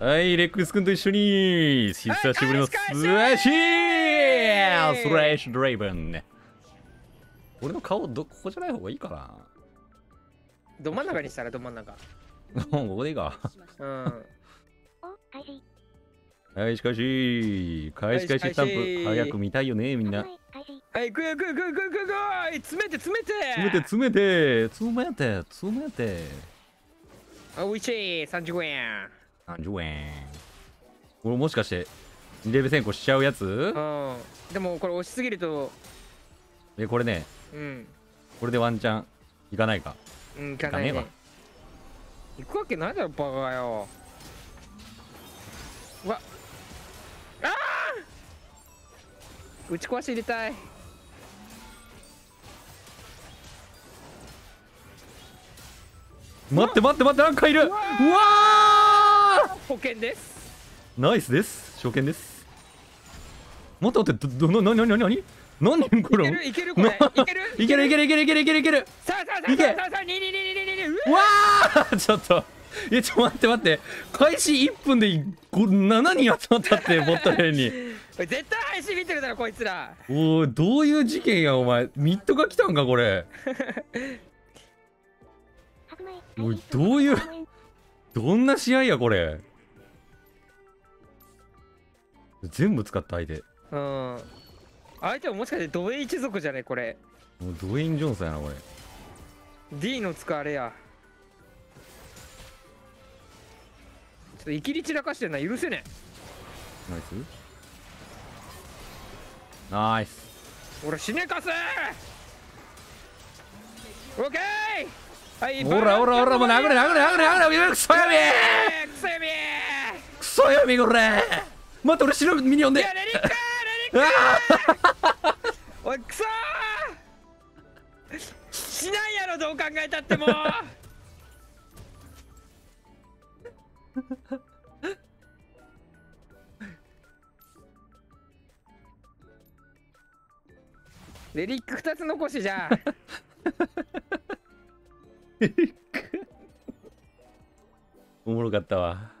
はいレックス君と一緒に久しぶりのスはいラッシュ返しスラッシュドレイブン俺の顔どここじゃない方がいいかど真ん中にしたらど真ん中。な ここでいいか。うん。お、開始。はいしかし開始開始スタンプ早く見たいよねみんな。はい、開始。はいグーグーグーグーグーグーグー詰めて詰めて。詰めて詰めて。詰めて詰めて。あおいしい。30円30円俺もしかして2レベル先行しちゃうやつ？うん。でもこれ押しすぎると。えこれね。うん。これでワンチャンいかないか？うんいかないね。ね行くわけないだろバカよ。うわ。あー！打ち壊し入れたい。待って待って待ってなんかいる。うわー保険です。ナイスです。初見です。待って待ってどどななななに何人これ？いけるいけるこれ。ないける？いけるいけるいけるいけるいけるいける。さあさあさあいけ。さあさあさあにににににににううわー！ちょっと。いやちょっと待って待って。開始1分でこ7人集まったってボットレーンに。絶対配信見てるだろこいつら。おいどういう事件やお前。ミッドが来たんかこれ。おいどういうどんな試合やこれ全部使った相手。うん。相手はもしかしてドエ一族じゃねこれ。もうドウェイン・ジョンソンやなこれ。D の使われや。ちょっといきり散らかしてんな。許せねナイス。ナイス。え俺死ねかせオッケー!はいほらほらほらもう殴れ殴れ殴れ殴れクソ闇えーくそやみクソ闇これ待って俺白ミニオンで。いやレリックレリッあクおいくそー。しないやろどう考えたっても。う レリック2つ残しじゃあ。おもろかったわ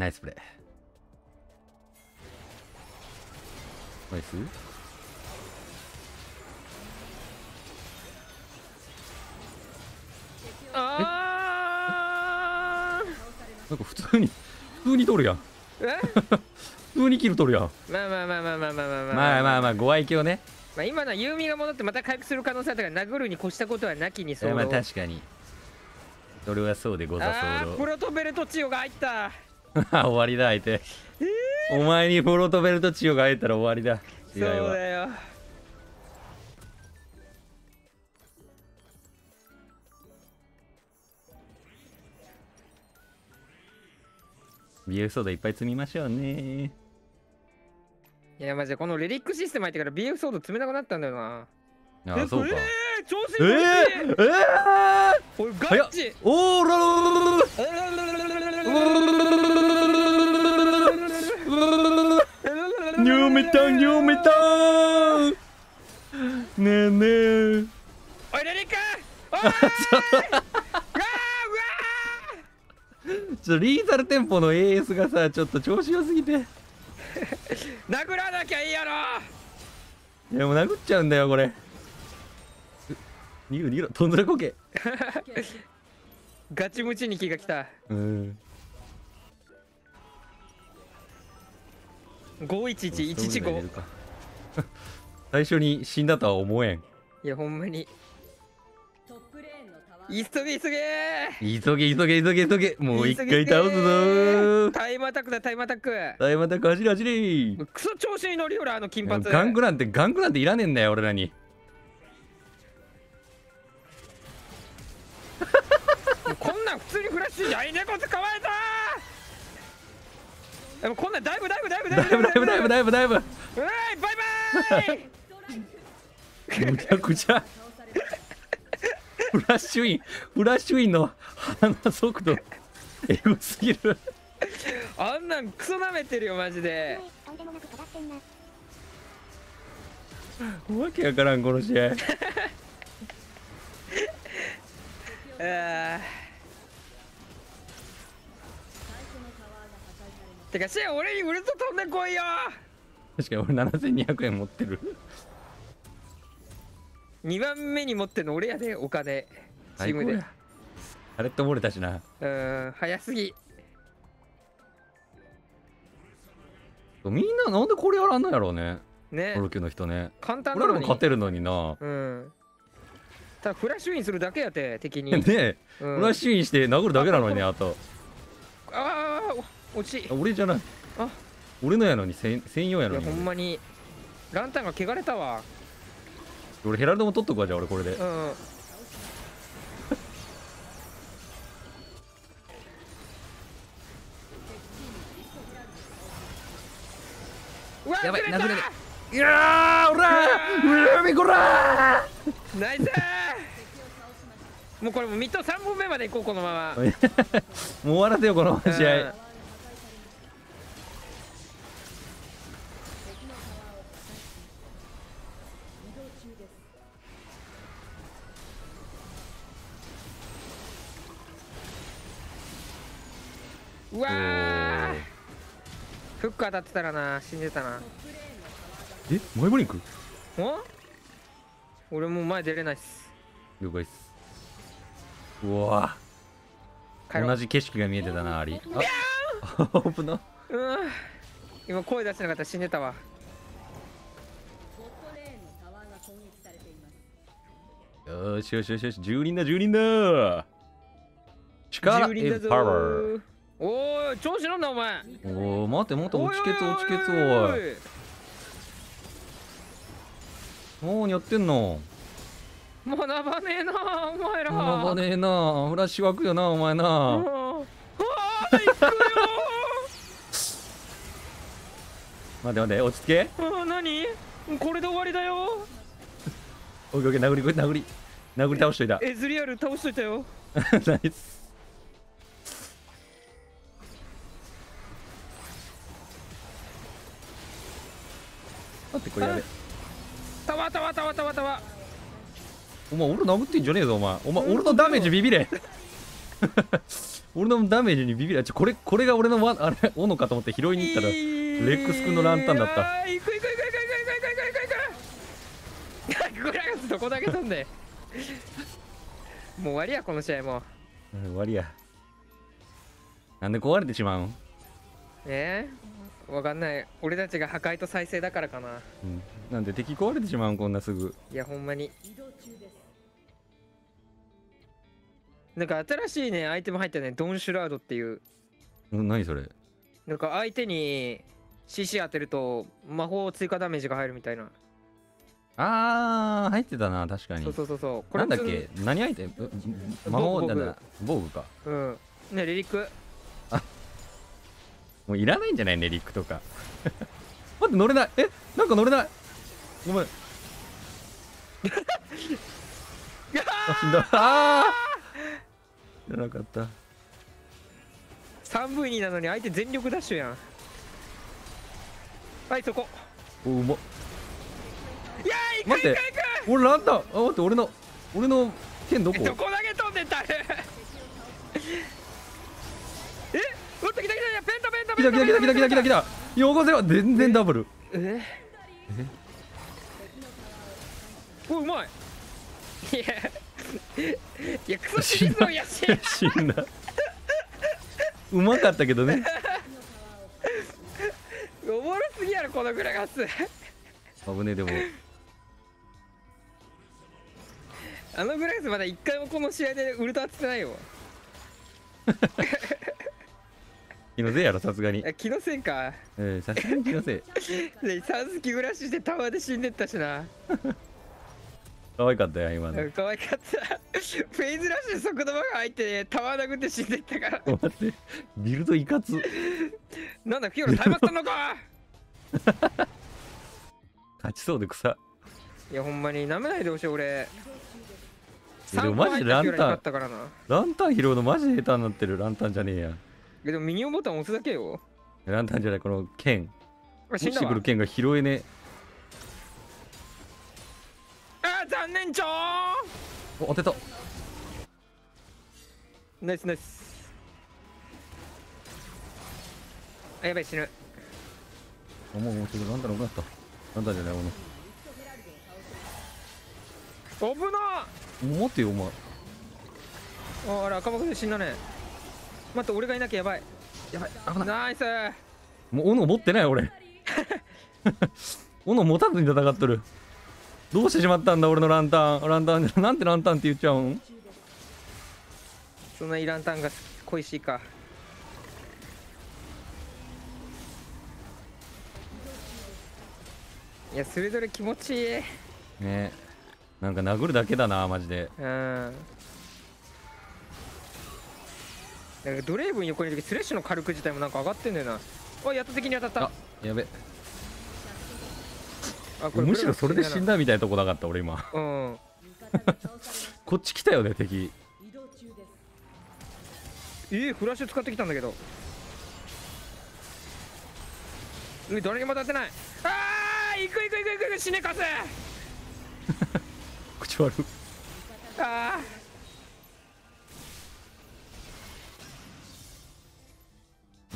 ナイスプレーナイス？あなんか普通に普通に取るやん。普通にキル取るやん。まあまあまあまあまあまあまあまあ。まあまあまあご愛嬌ね。まあ今のはユーミが戻ってまた回復する可能性あったから殴るに越したことはなきにそうまあ確かに。それはそうでござそうロトベルトチオが入った 終わりだ相手、お前にプロトベルトチオが会えたら終わりだ。そうだよ。ビーフソーダいっぱい積みましょうね。いやマジでこのレリックシステム入ってから BF ソード冷たくなったんだよな。ああそうか。えー、調子えー、えー、おいガ早っ。ッチおーららららららニューメタンニューメタンねえねえ。おいレリック おーちょっとリーサルテンポの AS がさちょっと調子良すぎて。殴らなきゃいいやろ。やもう殴っちゃうんだよこれ。逃げろ逃げろとんずらこけガチムチに気が来た。うん511115 最初に死んだとは思えん。いやほんまに。急げ急げ。急げ急げ急げ急げ。もう一回倒すぞー。タイムアタックだタイムアタック。タイムアタック走れ走れ。クソ調子に乗るよ俺あの金髪。ガングなんてガングなんていらねえんだよ俺らに。こんなん普通にフラッシュじゃい猫捕まえたでもこんなんダイブダイブダイブだいぶだいぶだいぶだいぶだいぶういバイバイむちゃくちゃフラッシュインフラッシュインの鼻速度エグすぎるあんなんクソ舐めてるよマジで。わけわからんこの試合ああてかシェン俺にウルト飛んでこいよ。確かに俺7200円持ってる。2番目に持ってんの俺やでお金。チームで。あれって漏れたしな。うーん早すぎ。みんななんでこれやらんのやろうね。ね。コロキュの人ね。簡単なのに。俺らも勝てるのにな。うん。ただフラッシュインするだけやて敵に、ねえ。うん。フラッシュインして殴るだけなのにねあと落ちい。俺じゃない。あ。俺のやのに専専用やのやにほんまに。ランタンが汚れたわ。俺ヘラルドも取っとくわじゃあ俺これで。うんうわやばい殴れる。いやーおらー。海こらナイスー。もうこれもうミッド3本目まで行こうこのまま。ー もう終わらせよこの試合うわー。フック当たってたらな死んでたな。えマイボリンク？お？俺もう前出れないっす。了解っす。うわ同じ景色が見えてたなありあ危な。うん。今声出してなかったら死んでたわ。よーしよしよしよし。10人だ10人だ。力10人だ is ぞ power ーおい調子乗んなお前。おお待って待って落ちケツ落ちケツおいおい。おい何やってんの？学ばねえなお前ら。学ばねえなフラッシュ湧くよなお前な。うわー行くよ。待って待って落ち着け。ーうん何？これで終わりだよ。オッケーオッケー殴り殴り殴り倒しといた。エズリアル倒しといたよ。ナイス待ってこれやべ。タワータワータワータワータワーお前俺殴ってんじゃねえぞお前。お前俺のダメージビビれ。俺のダメージにビビれ。ちょこれこれが俺のわあれ斧かと思って拾いに行ったらレックス君のランタンだった。行く行く行く行く行く行く行く行く行くグラガスどこだけ飛んでもう終わりやこの試合もうん終わりやなんで壊れてしまうん、えー、わかんない。俺たちが破壊と再生だからかな。うん、なんで敵壊れてしまうんこんなすぐ。いやほんまに。なんか新しいねアイテム入ったね。ドンシュラードっていう。うん何それ。なんか相手に CC 当てると魔法追加ダメージが入るみたいな。あー入ってたな確かに。そうそうそうそう。こなんだっけ？何相手う魔法？なんだ。防具か。うん。ねリリックもういらないんじゃないねリックとか。待って乗れない。えなんか乗れない。ごめん。あ死んだあー。なかった。3V2 なのに相手全力ダッシュやん。はいそこ。おうまいやー行く待って。行く行く俺ランタンあ待って俺の俺の剣どこ？えどこだけ飛んでった？あれ来た来た来た来た来た来た来たよこせよ全然ダブルえおうまいいやいやクソシリゾンやし死んだうまかったけどねおもろすぎやろこのグラガス危ねえでもあのグラガスまだ一回もこの試合でウルト当ててないよ気のせいやろさすがに。あ気のせいか。えーさすがに気のせい。で 三月暮らししてタワーで死んでったしな。可愛かったよ今の。可愛かった。フェイズラッシュで速度バが入ってタワー殴って死んでったから。待ってビルドいかつ。なんだフィオロタイムったのか。勝ちそうで草。いやほんまに舐めないでほしい俺。いやでもマジでランタン。3個入ったフィオロに勝ったからな。ランタン拾うのマジで下手になってる。ランタンじゃねえや。えでもミニオンボタン押すだけよ。ランタンじゃないこの剣。あ死んだくる剣が拾えねあー残念ちょお当てた。ナイスナイス。あやばい死ぬ。おもうもうちょっとなんだろうなったなんだじゃない危なおの待てよお前。ああら赤幕で死んだね待って俺がいなきゃやばい。やばい。危ない。ナイス。もう斧持ってない俺。斧持たずに戦っとる。どうしてしまったんだ俺のランタン。ランタンなんてランタンって言っちゃうんそんなイランタンが恋しいか。いやそれぞれ気持ちいい。ね。なんか殴るだけだなマジで。うんなんかドレーブン横にいる時スレッシュの火力自体もなんか上がってんだよな。おやっと敵に当たった。あやべ。あむしろそれで死んだだみたいなとこなかった俺今。うん。こっち来たよね敵。えー、フラッシュ使ってきたんだけど。え誰にも当たってない。あー行く行く行く行く死ねかす 口悪。いあ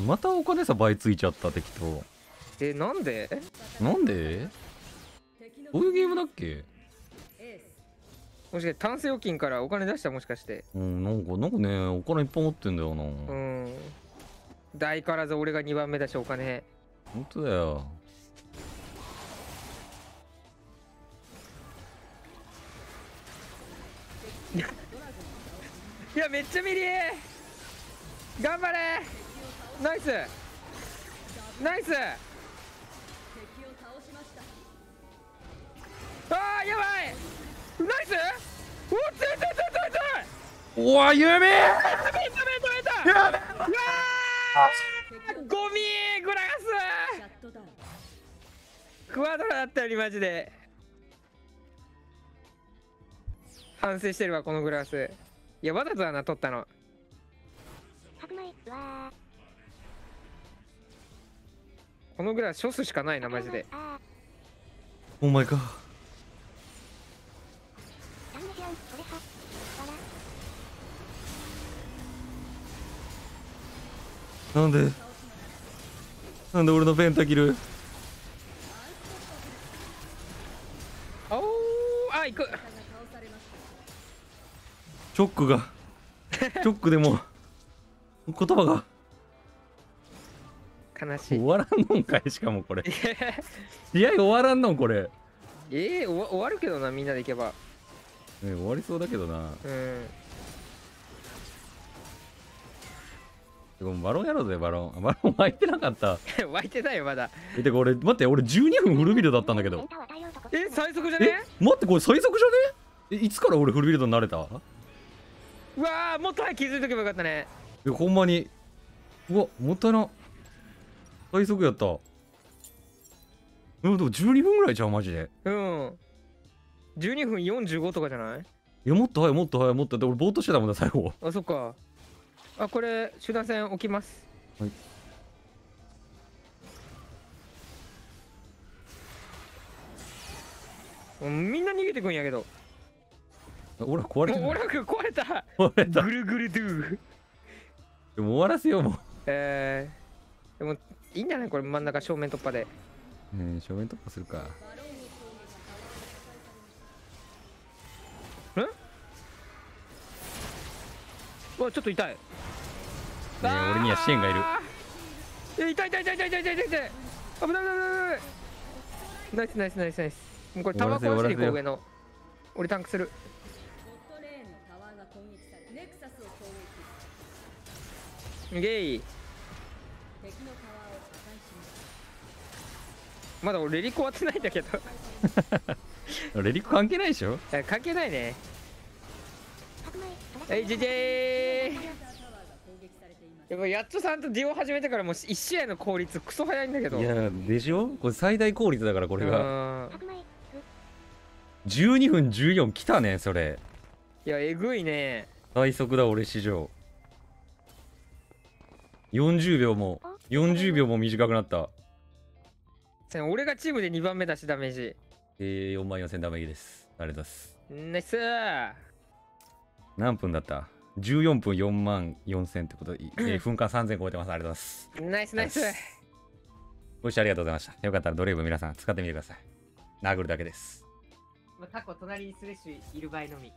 またお金さ倍ついちゃった適当。ーえなんで？なんで？どういうゲームだっけ？エもしかしてタンス預金からお金出した？もしかして。うんなんかなんかねお金いっぱい持ってんだよな、うん。大からず俺が2番目だしお金。本当だよ。いやめっちゃミリ頑張れナイス。ナイス。ース敵を倒しましたあーやばい。ナイス。おっついたいたいたい。たうわ夢止めた止めた。やべうわーゴミグラス。クワドラだったよりマジで。反省してるわこのグラス。いやわざとだな取ったの。白米うわこのグラス処すしかないーなマジで。あお前かなんでなんで俺のペンタキル？おーあ行く。ショックが。ショックでも言葉が悲しい終わらんのんかいしかもこれ。試合終わらんのんこれ、ね、えー、終わるけどなみんなで行けば。終わりそうだけどな。うん。でもバロンやろうぜバロン。バロン湧いてなかった。湧いてないよまだ。えてか俺待って俺12分フルビルドだったんだけど。え最速じゃえね待ってこれ最速じゃね？えいつから俺フルビルドになれた？うわーもっと早く気づいとけばよかったね。えほんまに。うわもったいな最速やった。うんでも12分ぐらいじゃんマジで。うん。12分45とかじゃない？いやもっと早いもっと早いもっと俺ぼーっとしてたもんね最後。あそっか。あこれ集団戦置きます。はい。みんな逃げてくんやけど。俺は壊れてもうオるラク壊れた。壊れた。ぐるぐるドゥでも終わらせようもえー、でもいいんじゃない？これ真ん中正面突破で。え正面突破するか。うわちょっと痛い。ねえ俺には支援がいる。え痛い痛い痛い痛い痛い痛い痛い痛い。危ない危ない危ない。ナイスナイスナイスナイス。もうこれタワー壊していこう上の。俺タンクする。ゲイまだ俺レリコ終わってないんだけど。レリコ関係ないでしょ？え関係ないね。白米はいジェジェー。センタータワーが攻撃されていますでもやっとさんとディオ始めてからもう1試合の効率クソ早いんだけど。いやでしょ？これ最大効率だからこれが。が白米12分14来たねそれ。いやえぐいね。最速だ俺史上。40秒も40秒も短くなったせん俺がチームで2番目だしダメージえー、4万4000ダメージですありがとうございますナイスー何分だった？14分4万4000ってことで、えー分間3000超えてます。ありがとうございます。ナイスナイスご視聴ありがとうございました。よかったらドレイブ皆さん使ってみてください。殴るだけです。まあ過去隣にスレッシュいる場合のみ